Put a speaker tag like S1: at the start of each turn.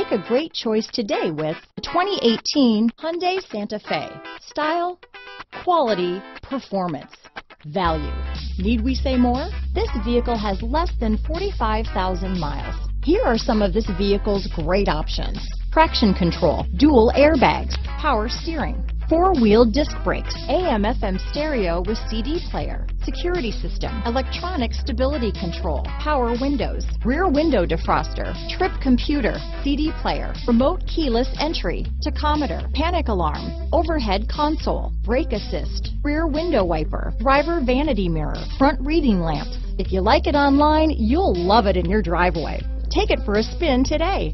S1: Make a great choice today with the 2018 Hyundai Santa Fe. Style, quality, performance, value. Need we say more? This vehicle has less than 45,000 miles. Here are some of this vehicle's great options. Traction control, dual airbags, power steering, four-wheel disc brakes, AM FM stereo with CD player, security system, electronic stability control, power windows, rear window defroster, trip computer, CD player, remote keyless entry, tachometer, panic alarm, overhead console, brake assist, rear window wiper, driver vanity mirror, front reading lamps. If you like it online, you'll love it in your driveway. Take it for a spin today.